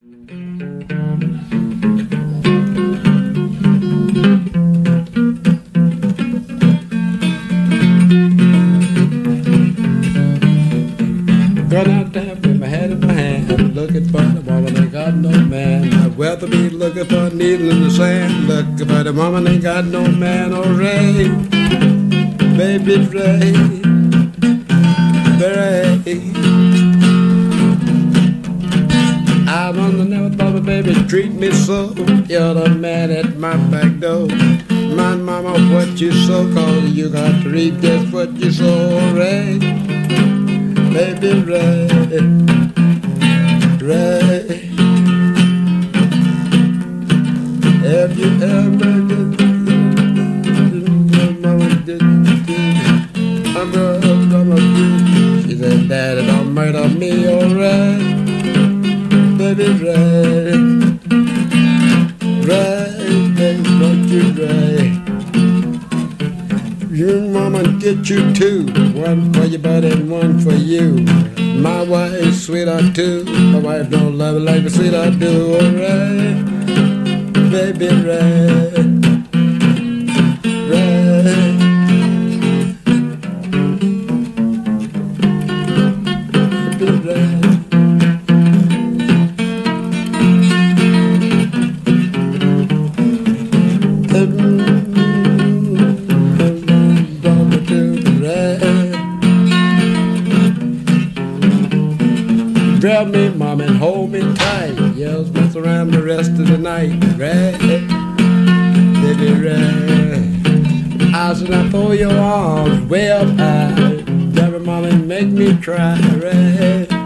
Run out there with my head in my hand, looking for the woman ain't got no man. I'd rather be looking for a needle in the sand, looking for the woman ain't got no man. Oh, Ray, baby Ray, Ray. I wanna never thought a baby. Treat me so. You're the man at my back door. My mama, what you so called, you got to reap just what you sow, Ray baby Ray, Ray. Have you ever mama did I'm gonna She said, Daddy, don't murder me, alright, baby Ray, Ray, baby, don't you Ray. Your mama get you two, one for your buddy and one for you. My wife, sweetheart too. My wife don't love it like a sweetheart do. Alright, baby, right, right. Grab me, mom, and hold me tight. Yells mess around the rest of the night. Red, baby, red. I said, I throw your arms way up high. Grab mom, and make me cry. Red.